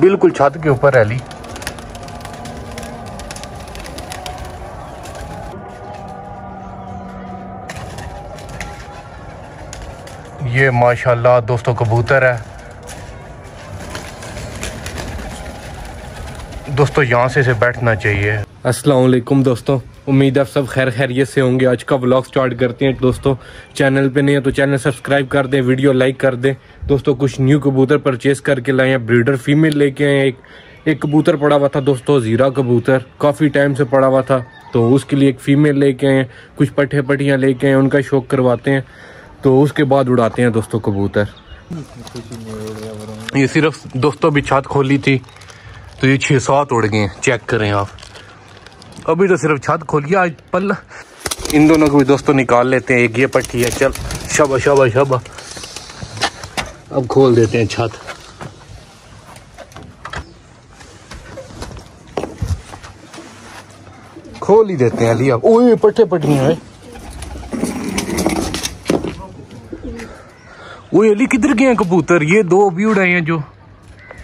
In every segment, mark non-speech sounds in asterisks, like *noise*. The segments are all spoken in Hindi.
बिल्कुल छत के ऊपर रैली ये माशाल्लाह दोस्तों, कबूतर है। दोस्तों, यहाँ से इसे बैठना चाहिए। अस्सलाम वालेकुम दोस्तों। उम्मीद है आप सब खैर खैरियत से होंगे। आज का व्लॉग स्टार्ट करते हैं दोस्तों। चैनल पे नहीं है तो चैनल सब्सक्राइब कर दें वीडियो लाइक कर दें। दोस्तों, कुछ न्यू कबूतर परचेज करके लाए हैं। ब्रीडर फीमेल लेके आए हैं एक। एक कबूतर पड़ा हुआ था दोस्तों ज़ीरा कबूतर। काफ़ी टाइम से पड़ा हुआ था तो उसके लिए एक फ़ीमेल लेके आए हैं। कुछ पट्टे पट्टियाँ लेके आए उनका शौक करवाते हैं। तो उसके बाद उड़ाते हैं दोस्तों कबूतर। ये सिर्फ़ दोस्तों भी छत खोली थी तो ये छः सात उड़ गए चेक करें आप। अभी तो सिर्फ़ छत खोलिए आज पल इन दोनों को भी दोस्तों निकाल लेते हैं, एक ये पट्टी है, चल, शबा शबा शबा। अब खोल देते हैं छत। खोल ही देते हैं, लिया। ओए पट्टे पट्टियाँ हैं। वो अली किधर गए हैं कबूतर? ये दो अभी उड़ाए हैं जो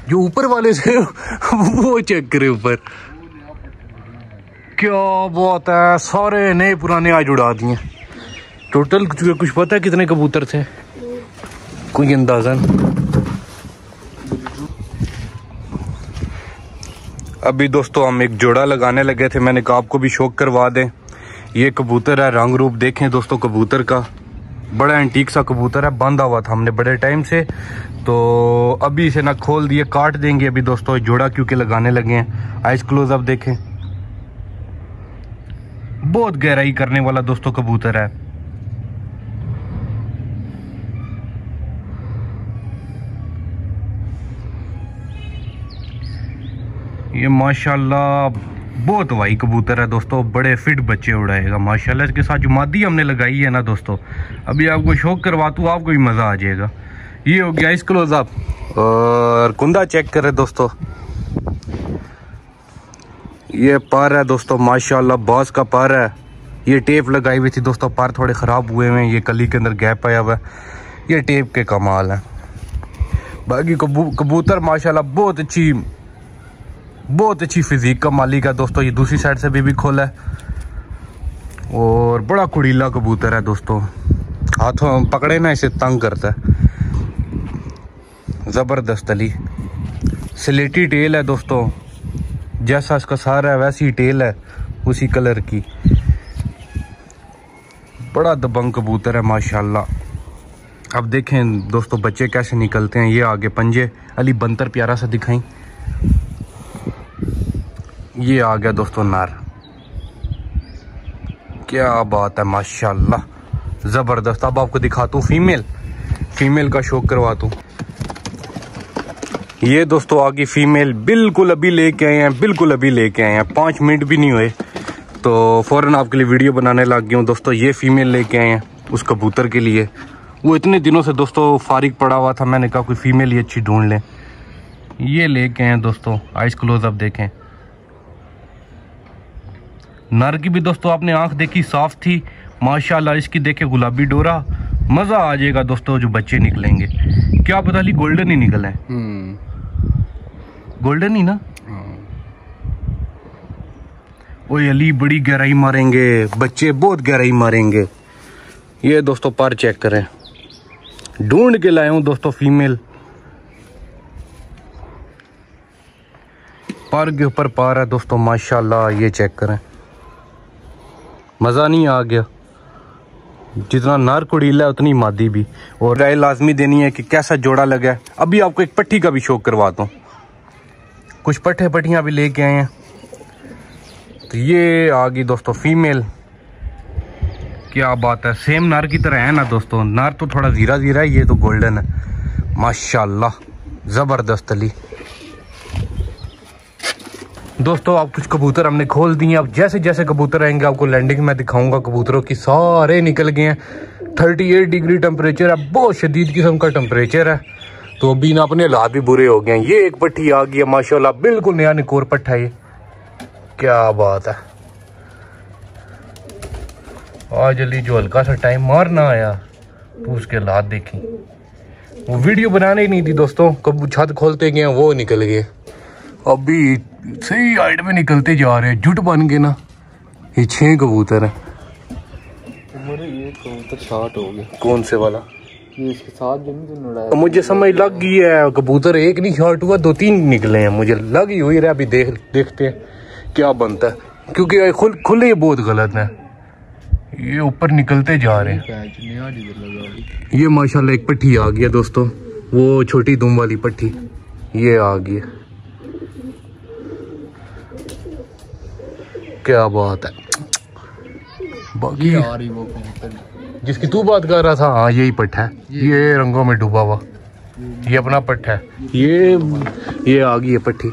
जो ऊपर वाले से, *laughs* वो चेक करे ऊपर। क्या बात है? सारे नए पुराने आज उड़ा दिए। टोटल कुछ पता है कितने कबूतर थे? कोई अंदाज़ा अभी दोस्तों हम एक जोड़ा लगाने लगे थे। मैंने कहा, आपको भी शौक करवा दें। ये कबूतर है, रंग रूप देखें दोस्तों कबूतर का। बड़ा एंटीक सा कबूतर है, बांधा हुआ था हमने बड़े टाइम से। तो अभी इसे ना खोल दिए, काट देंगे अभी दोस्तों जोड़ा, क्योंकि लगाने लगे हैं। आइस क्लोज अब देखें। बहुत गहराई करने वाला दोस्तों कबूतर है। ये माशाल्लाह बहुत वाई कबूतर है दोस्तों, बड़े फिट बच्चे उड़ाएगा। माशाल्लाह इसके साथ जो मादी हमने लगाई है ना दोस्तों, अभी आपको शौक करवा करवातू आपको भी मज़ा आ जाएगा। ये हो गया इस क्लोज आप और कुंदा चेक करे दोस्तों। ये पर है दोस्तों, माशाल्लाह, बॉस का पर है। ये टेप लगाई हुई थी दोस्तों, पर थोड़े ख़राब हुए हुए हैं, ये कली के अंदर गैप आया हुआ है। ये टेप के कमाल है। बाकी कबूतर, माशाल्लाह, बहुत अच्छी बहुत अच्छी फिजीक का मालिक है दोस्तों, ये दूसरी साइड से भी भी खोला है। और बड़ा कुड़ीला कबूतर है दोस्तों। हाथों पकड़े ना, इसे तंग करता है। ज़बरदस्त अली। स्लेटी टेल है दोस्तों। जैसा इसका सारा है, वैसी टेल है, उसी कलर की। बड़ा दबंग कबूतर है, माशाल्लाह। अब देखें दोस्तों, बच्चे कैसे निकलते हैं, ये आगे पंजे। अली, बंतर प्यारा सा दिखाई। ये आ गया दोस्तों नार। क्या बात है, माशाल्लाह। ज़बरदस्त। अब आपको दिखाता हूँ फीमेल फीमेल का शौक करवाता हूँ ये दोस्तों आगे फीमेल बिल्कुल अभी लेके आए हैं, बिल्कुल अभी लेके आए हैं। पाँच मिनट भी नहीं हुए। तो फ़ौरन आपके लिए वीडियो बनाने लग गया हूँ। दोस्तों, ये फीमेल लेके आए हैं, उस कबूतर के लिए। वो इतने दिनों से दोस्तों फारिग पड़ा हुआ था, मैंने कहा कोई फीमेल ही अच्छी ढूंढ लें। ये लेके आए हैं दोस्तों आइस क्लोज अप देखें। नर की भी दोस्तों आपने आँख देखी, साफ़ थी। माशाल्लाह, इसकी देखे गुलाबी डोरा। मज़ा आ जाएगा दोस्तों, जो बच्चे निकलेंगे। क्या पता ली गोल्डन ही निकले गोल्डन ही ना? वो अली, बड़ी गहराई मारेंगे। बच्चे बहुत गहराई मारेंगे। ये दोस्तों पर चेक करें। ढूंढ के लाए हूँ दोस्तों फीमेल पर के ऊपर पार है दोस्तों, माशाल्लाह, ये चेक करें। मज़ा नहीं आ गया। जितना नर कुड़ीला है, उतनी मादी भी। और राय लाजमी देनी है कि कैसा जोड़ा लगा है। अभी आपको एक पट्टी का भी शौक करवाता हूँ कुछ पट्टे पट्टियाँ भी लेके आए हैं। तो ये आ गई दोस्तों फीमेल क्या बात है सेम नर की तरह है ना दोस्तों? नर तो थोड़ा ज़ीरा ज़ीरा है, ये तो गोल्डन है। माशाल्लाह, ज़बरदस्त अली। दोस्तों आप कुछ कबूतर हमने खोल दिए। अब जैसे जैसे कबूतर आएँगे, आपको लैंडिंग में दिखाऊँगा कबूतरों की। सारे निकल गए हैं। थर्टी एट डिग्री टेम्परेचर है, बहुत शदीद किस्म का टेम्परेचर है। तो अभी ना अपने हालात भी बुरे हो गए हैं। ये एक पट्टी आ गई है माशाल्लाह बिल्कुल नया निकोर पट्टा ये। क्या बात है। आज अली जो हल्का सा टाइम मार ना आया तो उसके हालात देखी। वो वीडियो बनाने ही नहीं थी दोस्तों कब छत खोलते गए वो निकल गए। अभी सही हाइट में निकलते जा रहे हैं जुट बन गए ना। ये छह कबूतर है। कबूतर शॉर्ट हो गया। कौन से वाला? ये इसके साथ जो नहीं मुझे समझ लग गई है कबूतर एक नहीं शॉर्ट हुआ दो तीन निकले हैं। मुझे लग ही हुई रहा अभी देख देखते हैं क्या बनता है। क्योंकि ये खुल खुले ही बहुत गलत है। ये ऊपर निकलते जा रहे हैं। ये माशाल्लाह एक पट्टी आ गई है दोस्तों। वो छोटी दुम वाली पट्टी ये आ गई है। क्या बात है। बाकी आ रही वो जिसकी तू बात कर रहा था हाँ यही पट्टा है। ये। रंगों में डूबा हुआ। ये अपना पट्टा है। ये ये आ गई है पट्टी।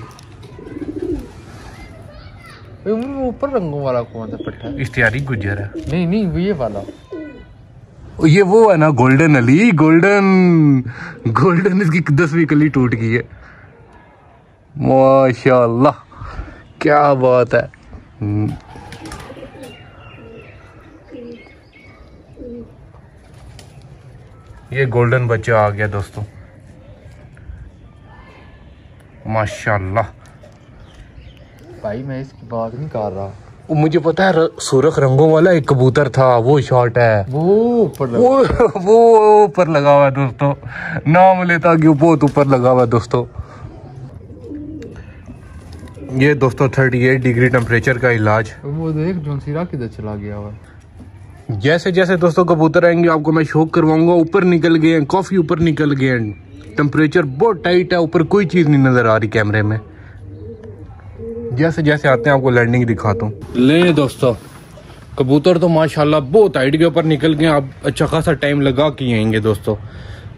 ऊपर रंगों वाला कौन सा पट्टा इश्तियारी गुजर है। नहीं नहीं वो ये वाला। ये वो है ना गोल्डन अली। गोल्डन गोल्डन इसकी दसवीं कली टूट गई है। माशाल्लाह क्या बात है। ये गोल्डन बच्चा आ गया दोस्तों। माशाल्लाह। भाई मैं इसकी बात नहीं कर रहा। वो मुझे पता है सुरख रंगों वाला एक कबूतर था वो शॉर्ट है। वो ऊपर वो वो ऊपर लगा हुआ है दोस्तों। नाम लेता कि बहुत ऊपर लगा हुआ है दोस्तों। ये दोस्तों 38 डिग्री टेम्परेचर का इलाज। वो देख जोनसीरा किधर चला गया हुआ जैसे जैसे दोस्तों कबूतर आएँगे, आपको मैं शौक करवाऊँगा। ऊपर निकल गए हैं काफ़ी ऊपर निकल गए हैं। टेम्परेचर बहुत टाइट है, ऊपर कोई चीज़ नहीं नज़र आ रही कैमरे में। जैसे जैसे आते हैं, आपको लैंडिंग दिखाता हूँ। ले दोस्तों, कबूतर तो माशाल्लाह बहुत हाइट के ऊपर निकल गए आप अच्छा खासा टाइम लगा के आएँगे दोस्तों।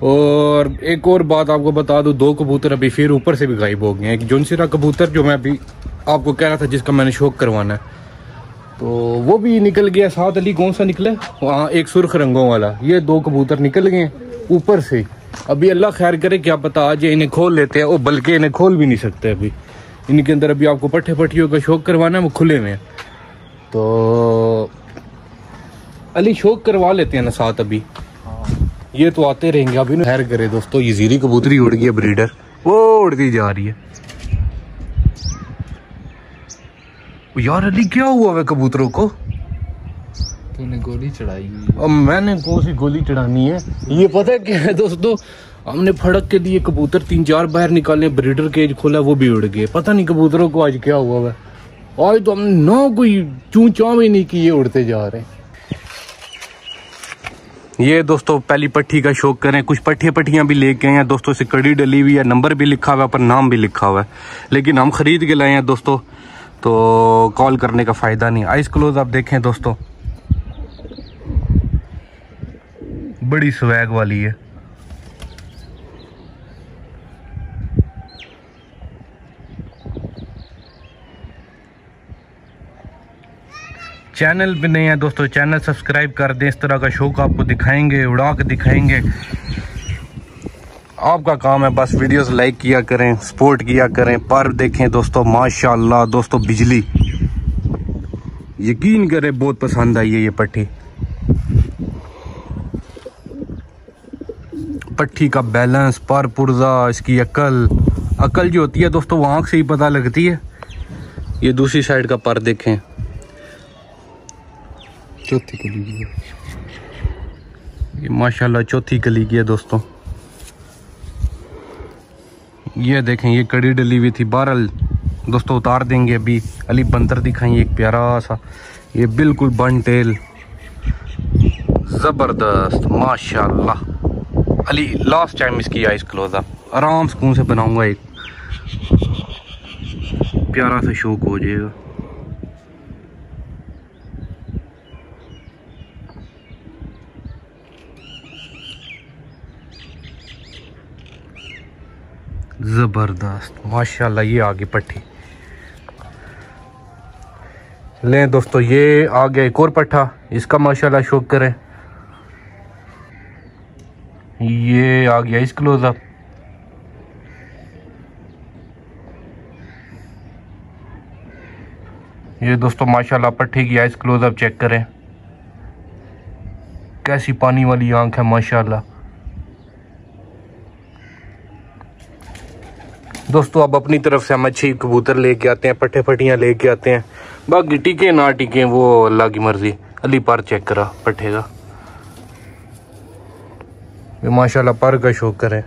और एक और बात आपको बता दूँ, दो कबूतर अभी फिर ऊपर से भी गायब हो गए हैं। एक जोनसिरा कबूतर, जो मैं अभी आपको कह रहा था, जिसका मैंने शौक करवाना है। तो वो भी निकल गया, साथ अली कौन सा निकला? हाँ एक सुर्ख रंगों वाला। ये दो कबूतर निकल गए ऊपर से। अभी अल्लाह खैर करे, क्या पता आज इन्हें खोल लेते हैं वो बल्कि इन्हें खोल भी नहीं सकते अभी। इनके अंदर अभी आपको पट्टे पट्टियों का शौक करवाना है, वो खुले में है। तो अली शौक करवा लेते हैं ना साथ अभी। ये तो आते रहेंगे। अभी खैर करे दोस्तों, ये जीरी कबूतरी उड़ गई है ब्रीडर वो उड़ती जा रही है ओ यार अली क्या हुआ है कबूतरों को? तूने गोली चढ़ाई अब मैंने कौन सी गोली चढ़ानी है। ये पता है क्या है दोस्तों? हमने फड़क के लिए कबूतर तीन चार बाहर निकाले ब्रीडर केज खोला वो भी उड़ गए। पता नहीं कबूतरों को आज क्या हुआ है आज तो हमने ना कोई चू चाव ही नहीं की ये उड़ते जा रहे ये दोस्तों पहली पट्टी का शौक करें। कुछ पट्टियाँ पट्टियाँ भी लेके आए हैं। दोस्तों से कड़ी डली हुई है नंबर भी लिखा हुआ है पर नाम भी लिखा हुआ है। लेकिन हम खरीद के लाए हैं दोस्तों। तो कॉल करने का फ़ायदा नहीं। आइस क्लोज आप देखें दोस्तों। बड़ी स्वैग वाली है। चैनल भी नहीं है दोस्तों, चैनल सब्सक्राइब कर दें। इस तरह का शौक आपको दिखाएँगे उड़ा के दिखाएँगे। आपका काम है बस वीडियोस लाइक किया करें सपोर्ट किया करें, पर देखें दोस्तों, माशाल्लाह दोस्तों, बिजली। यकीन करें, बहुत पसंद आई है ये पट्टी। पट्टी का बैलेंस पर पुर्जा इसकी अकल। अकल जो होती है दोस्तों, वो आँख से ही पता लगती है। ये दूसरी साइड का पर देखें। चौथी कली की। ये माशाल्लाह चौथी कली की है दोस्तों। ये देखें, ये कड़ी डली हुई थी बहरल दोस्तों, उतार देंगे अभी। अली बंदर दिखाएँगे एक प्यारा सा। ये बिल्कुल बन टेल ज़बरदस्त, माशाल्लाह। अली लास्ट टाइम इसकी आइस क्लोज आराम सुकून से बनाऊँगा एक। प्यारा सा शौक हो जाएगा। ज़बरदस्त। माशाल्लाह, ये आगे पट्टी। लें दोस्तों, ये आ गया एक और पट्ठा इसका माशाल्लाह शौक करें। ये आ गया इस क्लोजअप ये दोस्तों, माशाल्लाह पट्टी की आइस क्लोजअप चेक करें। कैसी पानी वाली आँख है, माशाल्लाह। दोस्तों, अब अपनी तरफ़ से हम अच्छी कबूतर लेके आते हैं पट्टे पट्टियाँ लेके आते हैं। बाकी टिके ना टिके, वो अल्लाह की मर्ज़ी। अली पर चेक करा, पट्टे का। माशाल्लाह पर का शौक करें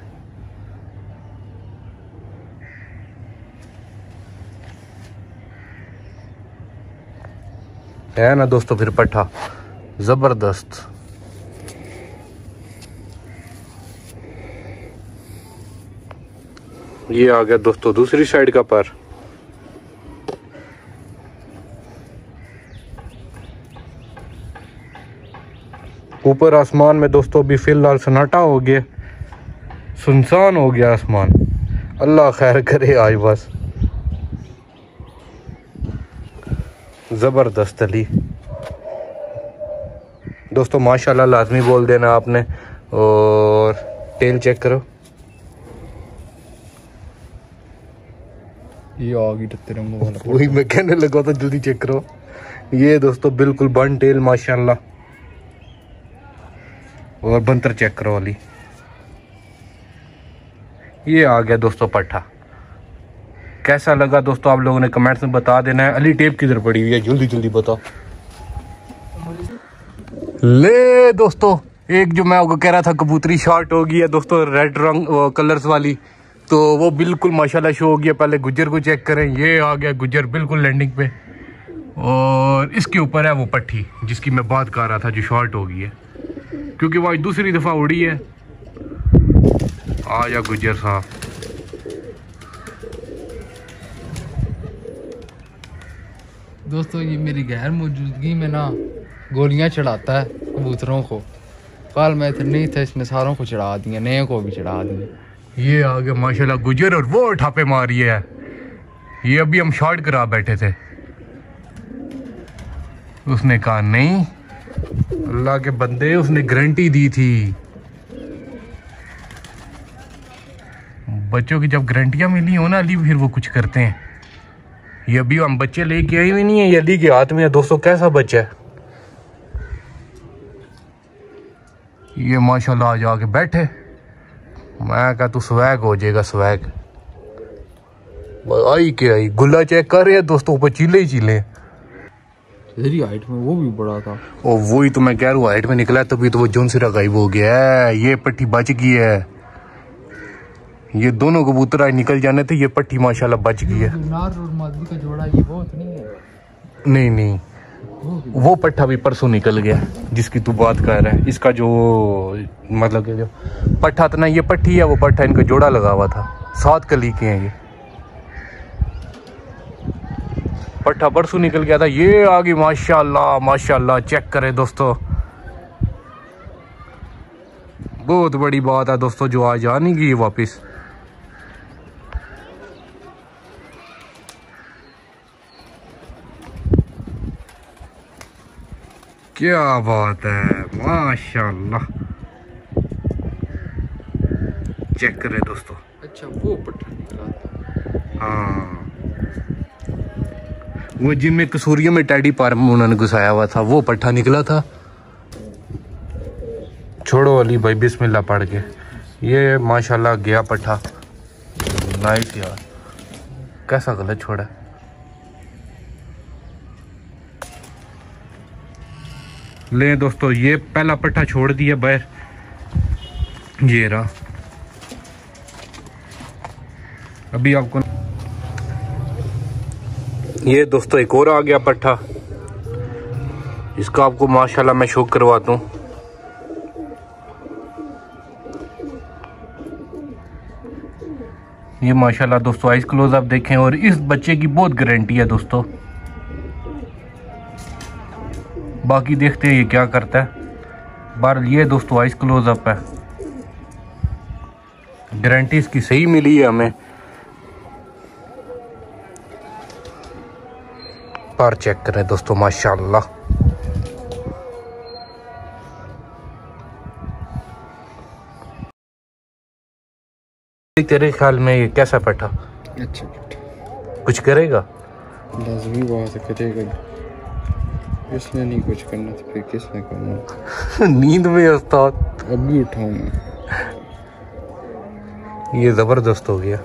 है ना दोस्तों, फिर पट्ठा ज़बरदस्त। ये आ गया दोस्तों, दूसरी साइड का पर। ऊपर आसमान में दोस्तों अभी फ़िलहाल सन्नाटा हो गया, सुनसान हो गया आसमान। अल्लाह खैर करे आज बस। ज़बरदस्त अली। दोस्तों, माशाल्लाह लाजमी बोल देना आपने, और टेल चेक करो। ये आ गई तिरंगा वाला वही मैं कहने लगा था, जल्दी चेक करो। ये दोस्तों बिल्कुल बन टेल माशाल्लाह। और बंतर चेक करो वाली। ये आ गया दोस्तों पट्ठा कैसा लगा दोस्तों आप लोगों ने कमेंट्स में बता देना है। अली टेप किधर पड़ी हुई है? जल्दी जल्दी बताओ। ले दोस्तों, एक जो मैं आपको कह रहा था, कबूतरी शॉर्ट होगी है दोस्तों रेड रंग कलर्स वाली। तो वो बिल्कुल माशाल्लाह शो हो गया। पहले गुजर को चेक करें। ये आ गया गुजर बिल्कुल लैंडिंग पे। और इसके ऊपर है वो पट्टी, जिसकी मैं बात कर रहा था, जो शॉर्ट हो गई है। क्योंकि वो आज दूसरी दफ़ा उड़ी है। आ जा गुजर साहब। दोस्तों, ये मेरी गैर मौजूदगी में ना गोलियाँ चढ़ाता है कबूतरों को। कल मैं इधर नहीं था, इसने सारों को चढ़ा दिया नए को भी चढ़ा दिया ये आ गया माशाल्लाह, गुजर और वो ठापे मारी है। ये अभी हम शॉर्ट करा बैठे थे। उसने कहा, नहीं, अल्लाह के बंदे, उसने गारंटी दी थी। बच्चों की जब गारंटियाँ मिली हो ना, अली, फिर वो कुछ करते हैं। ये अभी हम बच्चे लेके आए हुए नहीं है, ये अली के हाथ में है। दोस्तों, कैसा बच्चा है? ये माशाल्लाह, आज आके बैठे। मैं कहा तू स्वैग हो जाएगा स्वैग. आई के आई गुल्ला चेक कर रहे हैं दोस्तों ऊपर चीले ही चीले। तेरी हाइट में वो भी बड़ा था। ओ वही तो मैं कह रहा हूँ हाइट में निकला तभी तो वो जोन सिरा गायब हो गया है ये पट्टी बच गई है। ये दोनों कबूतर आज निकल जाने थे ये पट्टी माशाल्लाह बच गई है। नार और का जोड़ा ये बहुत नहीं है। नहीं नहीं। वो पट्टा भी परसों निकल गया, जिसकी तू बात कर रहा है। इसका जो मतलब कि जो पट्टा था ना, ये पट्टी है, वो पट्टा इनका जोड़ा लगा हुआ था। सात कली के हैं ये। पट्टा परसों निकल गया था। ये आ गई, माशाल्लाह माशाल्लाह चेक करें दोस्तों। बहुत बड़ी बात है दोस्तों, जो आज आ नहीं गई वापस। क्या बात है? माशाल्लाह। चेक करें दोस्तों। अच्छा वो पट्टा निकला था हाँ। वो जिनमें कसूरिया में टैडी पार्म उन्होंने घुसाया हुआ था वो पट्टा निकला था। छोड़ो अली भाई बिस्मिल्लाह पढ़ के। ये माशाल्लाह गया पट्टा। नाइस यार। कैसा गलत छोड़ा? ले दोस्तों, ये पहला पट्टा छोड़ दिया बाहर। ये रहा। अभी आपको ये दोस्तों, एक और आ गया पट्टा। इसका आपको माशाल्लाह मैं शौक करवाता हूँ ये माशाल्लाह दोस्तों आइस क्लोज आप देखें और इस बच्चे की बहुत गारंटी है दोस्तों। बाकी देखते हैं ये क्या करता है। बार ये दोस्तों आइस क्लोज अप है। गारंटी इसकी सही मिली है हमें। पर चेक करें दोस्तों माशाल्लाह। तेरे ख्याल में ये कैसा पट्टा अच्छा कुछ करेगा? लाजमी बात करेगा इसने नहीं कुछ करना था फिर किसने करना *laughs* नींद में उस्ताद। अभी भी ये ज़बरदस्त हो गया।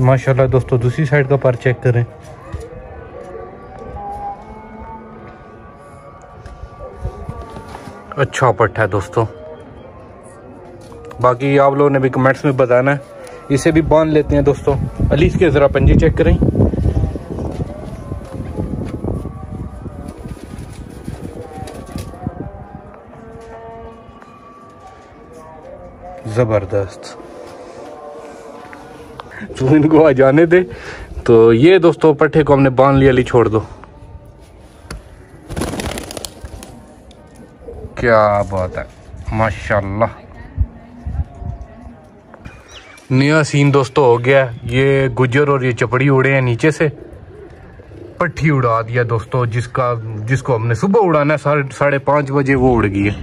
माशाल्लाह दोस्तों दूसरी साइड का पर चेक करें। अच्छा पट्टा है दोस्तों। बाकी आप लोगों ने भी कमेंट्स में बताना है। इसे भी बाँध लेते हैं दोस्तों। अली इसके ज़रा पंजे चेक करें। ज़बरदस्त। तो इनको आ जाने दे। तो ये दोस्तों पट्टे को हमने बाँध लिया ली छोड़ दो। क्या बात है। माशाल्लाह। नया सीन दोस्तों हो गया ये गुजर और ये चपड़ी उड़े हैं नीचे से। पट्टी उड़ा दिया दोस्तों, जिसका, जिसको हमने सुबह उड़ाना है, साढ़े साढ़े पाँच बजे वो उड़ गई है।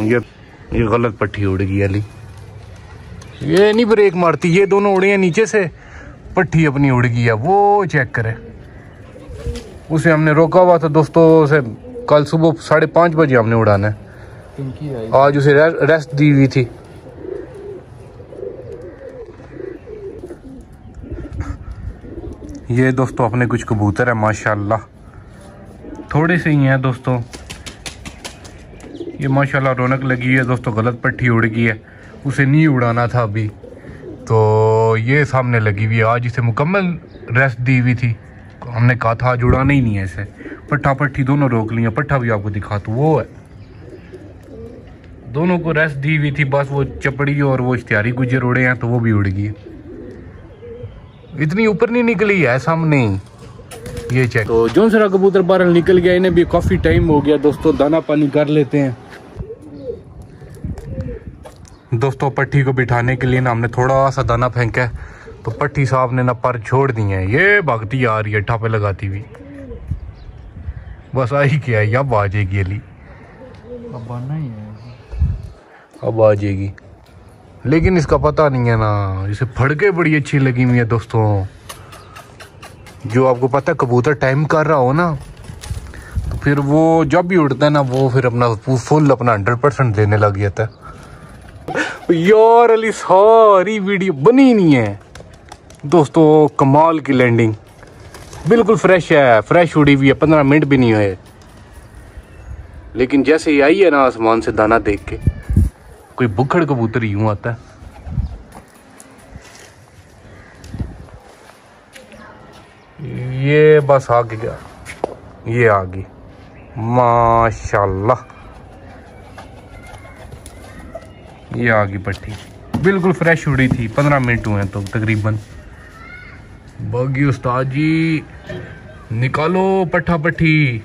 ये ये गलत पट्टी उड़ गई अली। ये नहीं ब्रेक मारती, ये दोनों उड़े हैं नीचे से। पट्टी अपनी उड़ गई है, वो चेक करे। उसे हमने रोका हुआ था दोस्तों, उसे कल सुबह साढ़े पाँच बजे हमने उड़ाना है। आज उसे रेस्ट दी हुई थी। ये दोस्तों अपने कुछ कबूतर है माशाल्लाह। थोड़े से ही हैं दोस्तों। ये माशाल्लाह रौनक लगी है दोस्तों गलत पट्टी उड़ गई है। उसे नहीं उड़ाना था अभी। तो ये सामने लगी हुई है। आज इसे मुकम्मल रेस्ट दी हुई थी। हमने कहा था आज उड़ाना ही नहीं है इसे। पट्टा पट्टी दोनों रोक लिया पट्टा भी आपको दिखा तो वो है। दोनों को रेस्ट दी हुई थी बस वो चपड़ी और वो इश्तियारी गुजर उड़े हैं तो वो भी उड़ गई। इतनी ऊपर नहीं निकली है सामने। ये चेक तो जो सरा कबूतर बारह निकल गया इन्हें भी काफ़ी टाइम हो गया। दोस्तों दाना पानी कर लेते हैं। दोस्तों पट्टी को बिठाने के लिए ना हमने थोड़ा सा दाना फेंका है तो पट्टी साहब ने ना पर छोड़ दिए हैं। ये भगती आ रही है ठापे लगाती हुई। बस आई क्या है अब आ जाएगी अली। अब आना ही है। अब आ जाएगी लेकिन इसका पता नहीं है ना इसे फड़के बड़ी अच्छी लगी हुई है दोस्तों। जो आपको पता कबूतर टाइम कर रहा हो ना तो फिर वो जब भी उड़ता है ना वो फिर अपना फुल अपना हंड्रेड परसेंट देने लग जाता है। यार अली सारी वीडियो बनी नहीं है। दोस्तों कमाल की लैंडिंग बिल्कुल फ्रेश है। फ्रेश उड़ी हुई है, पंद्रह मिनट भी नहीं हुए। लेकिन जैसे ही आई है ना आसमान से दाना देख के, कोई बुखड़ कबूतर यूँ आता है। ये बस आ गया। ये आ गई। माशाल्लाह। ये आ गई पट्टी। बिल्कुल फ्रेश उड़ी थी, पंद्रह मिनट हुए हैं तो तकरीबन। बागी उस्ताद जी निकालो पट्ठा पट्टी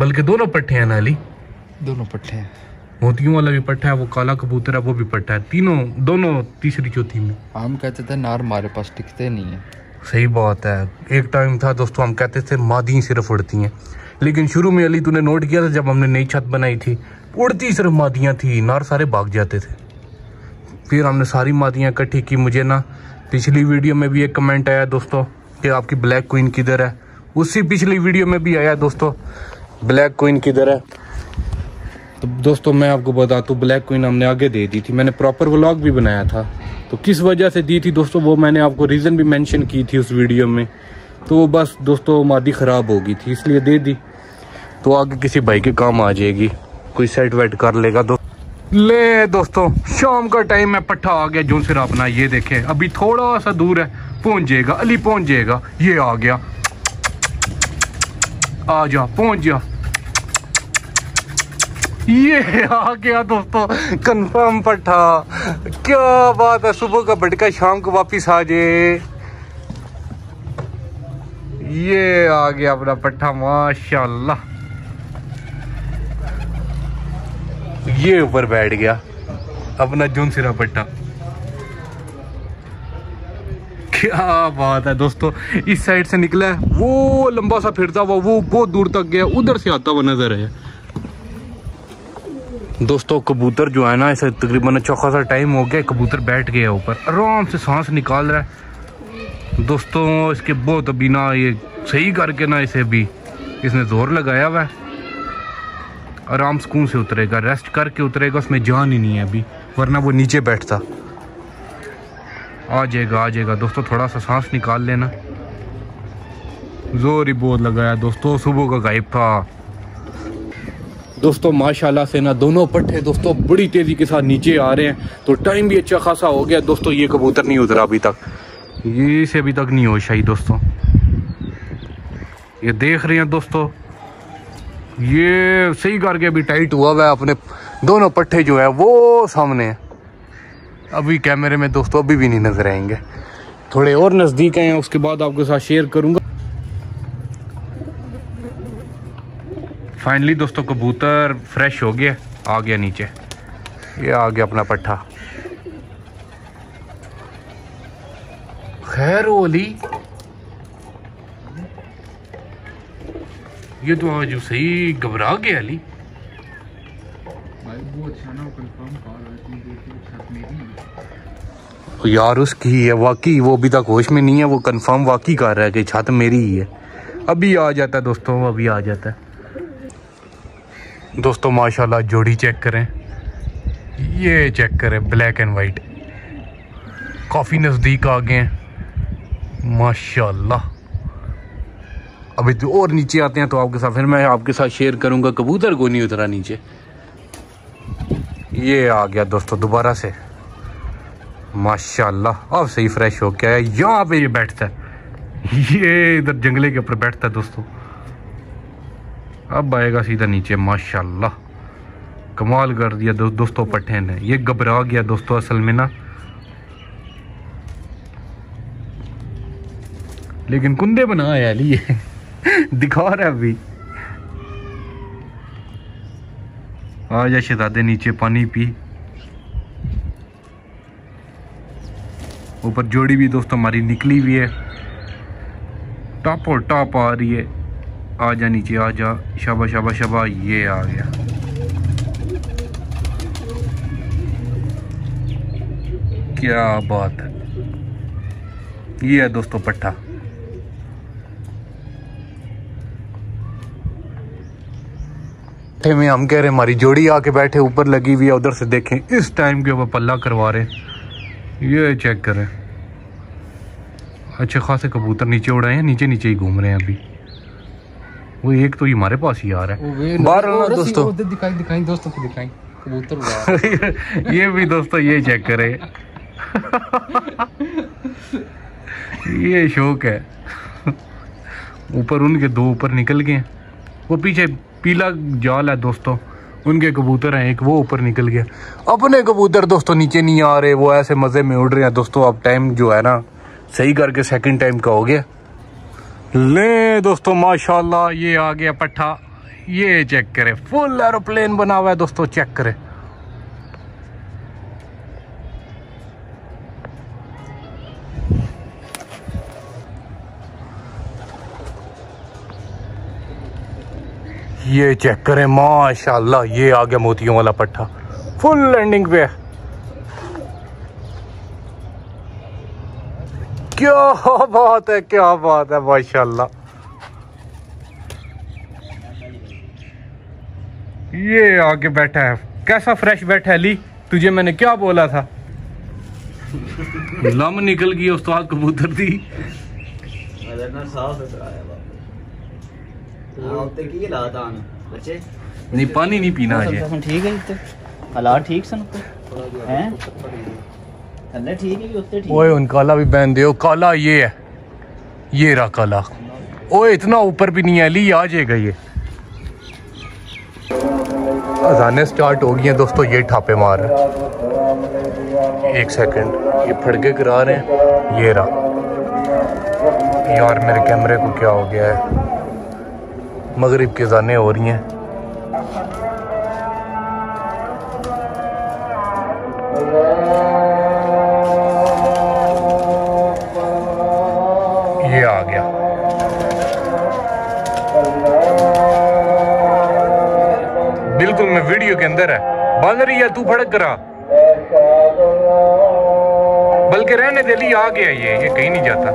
बल्कि दोनों पट्टे हैं नाली। दोनों पट्टे हैं। मोतियों वाला भी पट्टा है वो काला कबूतर है वो भी पट्टा है। तीनों दोनों तीसरी चौथी में। हम कहते थे नार हमारे पास टिकते नहीं है। सही बात है। एक टाइम था दोस्तों हम कहते थे मादी सिर्फ़ उड़ती हैं। लेकिन शुरू में अली तूने नोट किया था जब हमने नई छत बनाई थी उड़ती सिर्फ़ मादियाँ थी नार सारे भाग जाते थे। फिर हमने सारी मादियाँ इकट्ठी की मुझे ना पिछली वीडियो में भी एक कमेंट आया दोस्तों कि आपकी ब्लैक क्वीन किधर है? उसी पिछली वीडियो में भी आया दोस्तों। ब्लैक क्वीन किधर है? तो दोस्तों, मैं आपको बता दूँ ब्लैक क्वीन हमने आगे दे दी थी। मैंने प्रॉपर व्लॉग भी बनाया था। तो किस वजह से दी थी दोस्तों, वो मैंने आपको रीज़न भी मेंशन की थी उस वीडियो में। तो वो बस दोस्तों, मादी ख़राब हो गई थी, इसलिए दे दी। तो आगे किसी भाई के काम आ जाएगी। कोई सेट वेट कर लेगा दो ले दोस्तों, शाम का टाइम है पट्टा आ गया जो सिर अपना, ये देखें, अभी थोड़ा सा दूर है पहुँच जाएगा अली पहुँच जाएगा ये आ गया। आ जा, पहुँच जा। ये *laughs* आ गया दोस्तों कंफर्म पट्टा क्या बात है, सुबह का भटका, शाम को वापिस आ जाए। ये आ गया अपना पट्टा माशाल्लाह। ये ऊपर बैठ गया। अपना जून सिरा पट्टा। क्या बात है दोस्तों, इस साइड से निकला है। वो लंबा सा फिरता हुआ वो बहुत दूर तक गया। उधर से आता हुआ नज़र है। दोस्तों, कबूतर जो है ना, इसे तकरीबन चौखा सा टाइम हो गया। कबूतर बैठ गया ऊपर। आराम से सांस निकाल रहा है। दोस्तों, इसके बहुत अभी ना ये सही करके ना इसे भी, इसने ज़ोर लगाया हुआ है। आराम सुकून से उतरेगा रेस्ट करके उतरेगा, उसमें जान ही नहीं है अभी, वरना वो नीचे बैठता। आ जाएगा आ जाएगा। दोस्तों थोड़ा सा सांस निकाल लेना। ज़ोर ही बहुत लगाया दोस्तों, सुबह का गायब था। दोस्तों, माशाल्लाह से ना दोनों पट्टे दोस्तों बड़ी तेज़ी के साथ नीचे आ रहे हैं तो टाइम भी अच्छा खासा हो गया। दोस्तों, ये कबूतर नहीं उतरा अभी तक। ये से अभी तक नहीं हो शाही दोस्तों। ये देख रहे हैं दोस्तों ये सही करके अभी टाइट हुआ हुआ है, अपने दोनों पट्टे जो है वो सामने है। अभी कैमरे में दोस्तों अभी भी नहीं नज़र आएँगे। थोड़े और नज़दीक हैं, उसके बाद आपके साथ शेयर करूँगा। फाइनली दोस्तों कबूतर फ्रेश हो गया, आ गया नीचे। ये आ गया अपना पट्ठा खैर ओली ये तो आज सही घबरा गया अली। भाई वो अच्छा ना कंफर्म कॉल है कि छत मेरी है। यार उसकी ही है वाकई वो अभी तक होश में नहीं है वो कंफर्म वाकई कर रहा है कि छत मेरी ही है। अभी आ जाता है दोस्तों अभी आ जाता है। दोस्तों माशाल्लाह जोड़ी चेक करें। ये चेक करें ब्लैक एंड वाइट काफ़ी नज़दीक आ गए हैं। माशाल्लाह। अभी तो और नीचे आते हैं तो आपके साथ फिर मैं आपके साथ शेयर करूँगा कबूतर को नहीं उतरा नीचे। ये आ गया दोस्तों दोबारा से। माशाल्लाह अब सही फ्रेश हो गया है। यहाँ पे ये बैठता है। ये इधर जंगले के ऊपर बैठता है दोस्तों। अब आएगा सीधा नीचे माशाल्लाह। कमाल कर दिया दो, दोस्तों पट्टे ने ये घबरा गया दोस्तों असल में ना। लेकिन कुंदे बनाया है लिए दिखा रहा अभी। आ जा शहजादे, नीचे पानी पी। ऊपर जोड़ी भी दोस्तों, हमारी निकली हुई है। टॉप और टॉप आ रही है। आ जा नीचे, आ जा। शाबा शाबा शाबा, ये आ गया। क्या बात है। ये है दोस्तों पट्टा। पट्टे में हम कह रहे हैं हमारी जोड़ी आके बैठे ऊपर लगी हुई है उधर से देखें। इस टाइम के ऊपर पल्ला करवा रहे ये चेक करें अच्छे खासे कबूतर नीचे उड़ाए हैं नीचे नीचे ही घूम रहे हैं अभी। वो एक तो ही हमारे पास ही आ रहा है। बाहर दोस्तों। दिखाई दिखाई दोस्तों को दिखाई। कबूतर *laughs* ये भी दोस्तों ये चेक करे *laughs* ये शौक है। ऊपर उनके दो ऊपर निकल गए वो पीछे पीला जाल है दोस्तों। उनके कबूतर हैं, एक वो ऊपर निकल गया। अपने कबूतर दोस्तों, नीचे नहीं आ रहे, वो ऐसे मज़े में उड़ रहे हैं। दोस्तों, अब टाइम जो है ना, सही करके सेकंड टाइम का हो गया। ले दोस्तों, माशाल्लाह, ये आ गया पट्ठा ये चेक करें। फुल एरोप्लेन बना हुआ है दोस्तों चेक करें। ये चेक करें। माशाल्लाह ये आ गया मोतियों वाला पट्टा। फुल लैंडिंग पे है। क्या बात है क्या बात है माशाल्लाह। ये आगे बैठा है। कैसा फ्रेश बैठा है ली? तुझे मैंने क्या बोला था? *laughs* लम निकल गई उस्ताद कबूतर दी। ਉੱਤੇ ਕੀ ਹਾਲਾਤ ਆਣ ਬੱਚੇ नहीं पानी नहीं पीना ਮੌਸਮ है ਤਾਂ ਹੁਣ ਠੀਕ ਹੈ ਜੀ ਉੱਤੇ ਹਾਲਾਤ ਠੀਕ ਸਨ ਉੱਤੇ ਹੈ ਥੱਲੇ ਠੀਕ ਹੈ ਕਿ ਉੱਤੇ ਠੀਕ ओए उन काला भी पहन दे काला ये है ये रहा काला ओए इतना ऊपर भी नहीं है ली आ जाएगा ये अजाने स्टार्ट हो गई हैं दोस्तों ये ठापे मार रहे हैं। एक सेकंड ये फड़के करा रहे हैं ये रहा यार मेरे कैमरे को क्या हो गया है मगरिब की अजानें हो रही हैं। ये आ गया। बिल्कुल मैं वीडियो के अंदर है। बंद रही है, तू फड़क करा। बल्कि रहने दे ली, आ गया ये ये कहीं नहीं जाता।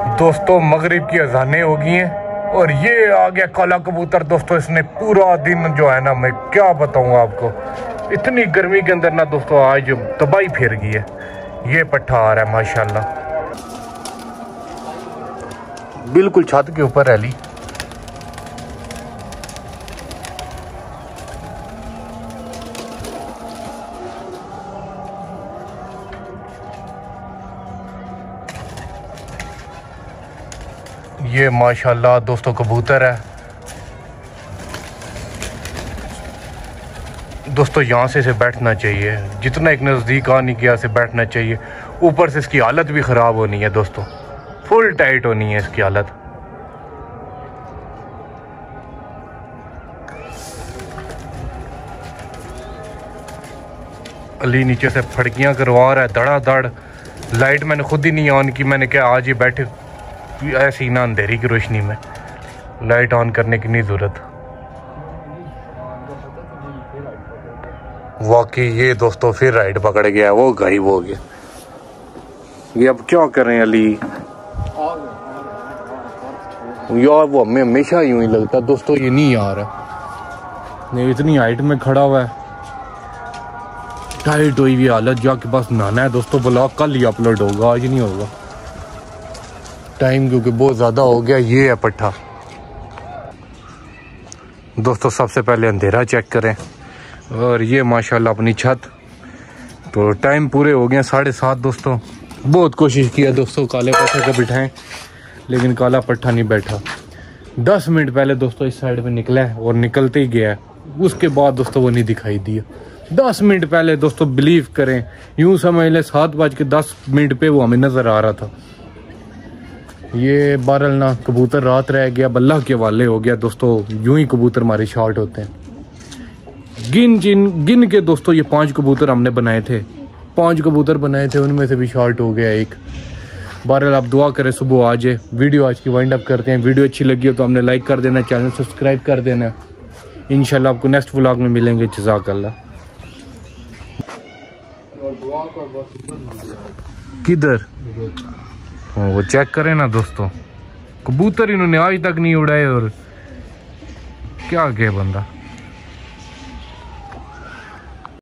दोस्तों, मगरिब की अजानें हो गई हैं। और ये आ गया काला कबूतर। दोस्तों, इसने पूरा दिन जो है ना, मैं क्या बताऊँ आपको। इतनी गर्मी के अंदर ना, दोस्तों, आज तबाही फिर गई है। ये पट्ठा आ रहा है, माशाल्लाह। बिल्कुल छत के ऊपर रैली ये माशाल्लाह दोस्तों कबूतर है। दोस्तों यहाँ से इसे बैठना चाहिए। जितना एक नज़दीक आने गया से बैठना चाहिए। ऊपर से इसकी हालत भी ख़राब होनी है दोस्तों। फुल टाइट होनी है इसकी हालत। अली नीचे से फड़कियाँ करवा रहा है दड़ा दड़ लाइट मैंने खुद ही नहीं ऑन की, मैंने क्या आज ही बैठे। ऐसी ना अंधेरी की रोशनी में। लाइट ऑन करने की नहीं ज़रूरत। वाकई ये दोस्तों फिर राइड पकड़ गया वो गायब हो गया। ये अब क्या करें अली? यार वो हमें हमेशा यूँ ही लगता दोस्तों ये नहीं आ रहा। नहीं इतनी हाइट में खड़ा हुआ है। टाइट हुई हुई हालत जाके बस नहाना है दोस्तों ब्लॉग कल ही अपलोड होगा आज नहीं होगा। टाइम क्योंकि बहुत ज़्यादा हो गया, ये है पट्ठा दोस्तों, सबसे पहले अंधेरा चेक करें। और ये माशाल्लाह अपनी छत। तो टाइम पूरे हो गए साढ़े सात, दोस्तों। बहुत कोशिश किया दोस्तों, काले पट्टे को बिठाएँ, लेकिन काला पट्ठा नहीं बैठा। दस मिनट पहले दोस्तों इस साइड पे निकला है और निकलते ही गया उसके बाद दोस्तों वो नहीं दिखाई दिया। दस मिनट पहले दोस्तों बिलीव करें। यूँ समझ लें, सात बज के दस मिनट पे वो हमें नज़र आ रहा था। ये बारल ना कबूतर रात रह गया बल्ला के वाले हो गया। दोस्तों यूँ ही कबूतर हमारे शॉर्ट होते हैं। गिन जिन गिन के दोस्तों ये पाँच कबूतर हमने बनाए थे। पाँच कबूतर बनाए थे उनमें से भी शॉर्ट हो गया एक। बहरहाल आप दुआ करें सुबह आ जाए वीडियो आज की वाइंड अप करते हैं। वीडियो अच्छी लगी हो तो हमने लाइक कर देना चैनल सब्सक्राइब कर देना। इनशाला आपको नेक्स्ट व्लॉग में मिलेंगे। जजाकल्ला किधर? वो चेक करें ना दोस्तों। कबूतर इन्होंने आज तक नहीं उड़ाए और क्या क्या बंदा?